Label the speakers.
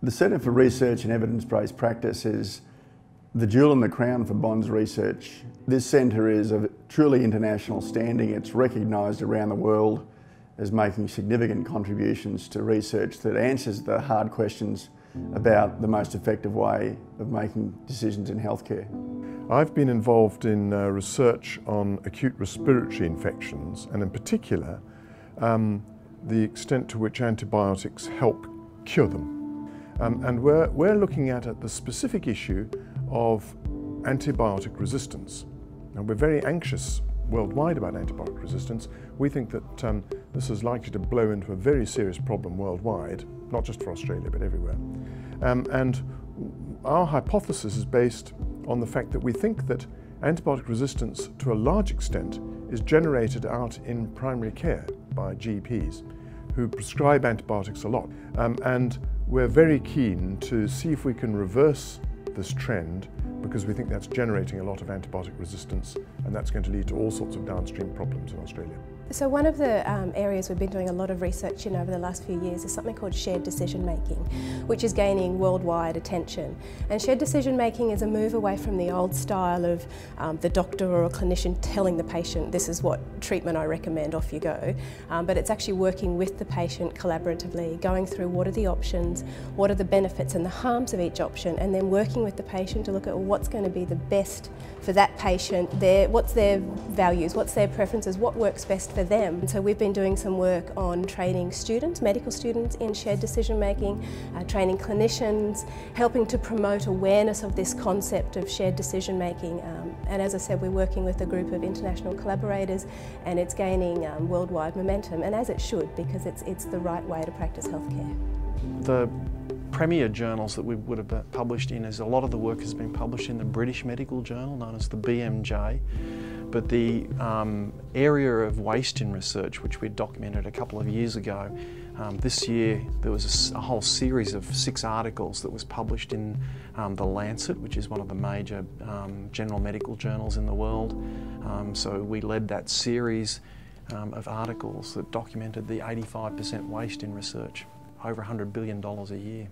Speaker 1: The Centre for Research and Evidence-Based Practice is the jewel in the crown for Bond's research. This centre is of truly international standing. It's recognised around the world as making significant contributions to research that answers the hard questions about the most effective way of making decisions in healthcare.
Speaker 2: I've been involved in uh, research on acute respiratory infections and in particular um, the extent to which antibiotics help cure them. Um, and we're, we're looking at, at the specific issue of antibiotic resistance. And we're very anxious worldwide about antibiotic resistance. We think that um, this is likely to blow into a very serious problem worldwide, not just for Australia, but everywhere. Um, and our hypothesis is based on the fact that we think that antibiotic resistance, to a large extent, is generated out in primary care by GPs who prescribe antibiotics a lot. Um, and we're very keen to see if we can reverse this trend because we think that's generating a lot of antibiotic resistance and that's going to lead to all sorts of downstream problems in Australia.
Speaker 3: So one of the um, areas we've been doing a lot of research in over the last few years is something called shared decision making, which is gaining worldwide attention. And shared decision making is a move away from the old style of um, the doctor or a clinician telling the patient this is what treatment I recommend, off you go. Um, but it's actually working with the patient collaboratively, going through what are the options, what are the benefits and the harms of each option, and then working with the patient to look at what's going to be the best for that patient, their, what's their values, what's their preferences, what works best for them. And so we've been doing some work on training students, medical students in shared decision making, uh, training clinicians, helping to promote awareness of this concept of shared decision making. Um, and as I said, we're working with a group of international collaborators and it's gaining um, worldwide momentum, and as it should, because it's, it's the right way to practice healthcare.
Speaker 4: The premier journals that we would have published in is a lot of the work has been published in the British Medical Journal known as the BMJ but the um, area of waste in research which we documented a couple of years ago um, this year there was a, a, whole series of six articles that was published in um, the Lancet which is one of the major um, general medical journals in the world um, so we led that series um, of articles that documented the 85% waste in research over $100 billion a year.